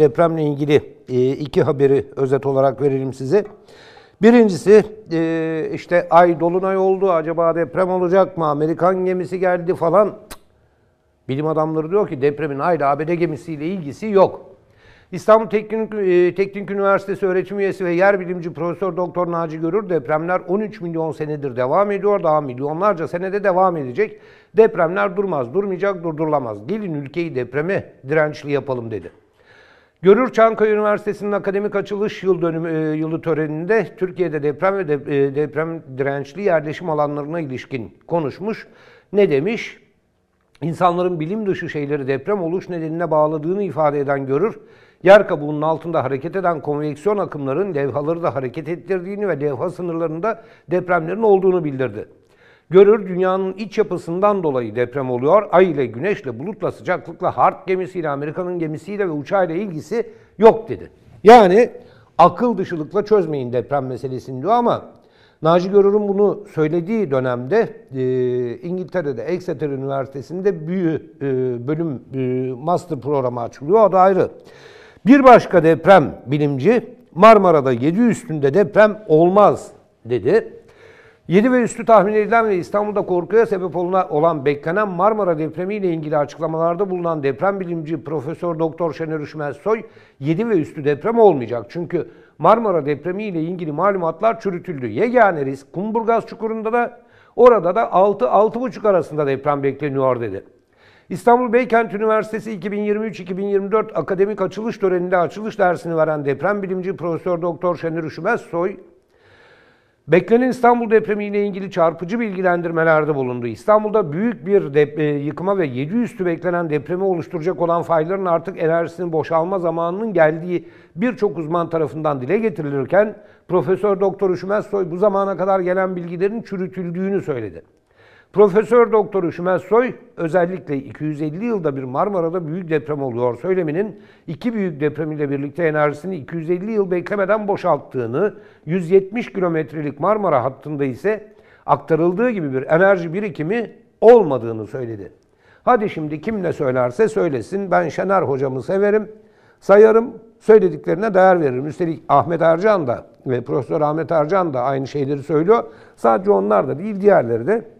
Depremle ilgili e, iki haberi özet olarak verelim size. Birincisi e, işte ay dolunay oldu acaba deprem olacak mı? Amerikan gemisi geldi falan. Bilim adamları diyor ki depremin ayla ABD gemisiyle ilgisi yok. İstanbul Teknik, e, Teknik Üniversitesi öğretim üyesi ve yer bilimci Profesör Doktor Naci Görür depremler 13 milyon senedir devam ediyor. Daha milyonlarca senede devam edecek. Depremler durmaz, durmayacak, durdurulamaz. Gelin ülkeyi depreme dirençli yapalım dedi. Görür Çankaya Üniversitesi'nin akademik açılış yıl dönümü e, yılı töreninde Türkiye'de deprem ve de- e, deprem dirençli yerleşim alanlarına ilişkin konuşmuş. Ne demiş? İnsanların bilim dışı şeyleri deprem oluş nedenine bağladığını ifade eden görür. Yer kabuğunun altında hareket eden konveksiyon akımların levhaları da hareket ettirdiğini ve levha sınırlarında depremlerin olduğunu bildirdi. Görür dünyanın iç yapısından dolayı deprem oluyor. Ay ile güneşle, bulutla, sıcaklıkla, Hart gemisiyle, Amerika'nın gemisiyle ve uçağıyla ilgisi yok dedi. Yani akıl dışılıkla çözmeyin deprem meselesini diyor ama Naci Görür'ün bunu söylediği dönemde e, İngiltere'de Exeter Üniversitesi'nde büyü e, bölüm e, master programı açılıyor. O da ayrı. Bir başka deprem bilimci Marmara'da 7 üstünde deprem olmaz dedi. 7 ve üstü tahmin edilen ve İstanbul'da korkuya sebep olan beklenen Marmara depremiyle ilgili açıklamalarda bulunan deprem bilimci Profesör Doktor Şener Üşmez Soy 7 ve üstü deprem olmayacak. Çünkü Marmara depremiyle ilgili malumatlar çürütüldü. Yegane risk Kumburgaz çukurunda da orada da 6-6,5 arasında deprem bekleniyor dedi. İstanbul Beykent Üniversitesi 2023-2024 akademik açılış töreninde açılış dersini veren deprem bilimci Profesör Doktor Şener Üşmez Soy Beklenen İstanbul depremiyle ilgili çarpıcı bilgilendirmelerde bulundu. İstanbul'da büyük bir dep- e, yıkıma ve 7 üstü beklenen depremi oluşturacak olan fayların artık enerjisinin boşalma zamanının geldiği birçok uzman tarafından dile getirilirken Profesör Doktor Üşümez Soy bu zamana kadar gelen bilgilerin çürütüldüğünü söyledi. Profesör Doktor Üşümez Soy özellikle 250 yılda bir Marmara'da büyük deprem oluyor söyleminin iki büyük deprem ile birlikte enerjisini 250 yıl beklemeden boşalttığını, 170 kilometrelik Marmara hattında ise aktarıldığı gibi bir enerji birikimi olmadığını söyledi. Hadi şimdi kim ne söylerse söylesin ben Şener hocamı severim, sayarım, söylediklerine değer veririm. Üstelik Ahmet Ercan da ve Profesör Ahmet Ercan da aynı şeyleri söylüyor. Sadece onlar da değil diğerleri de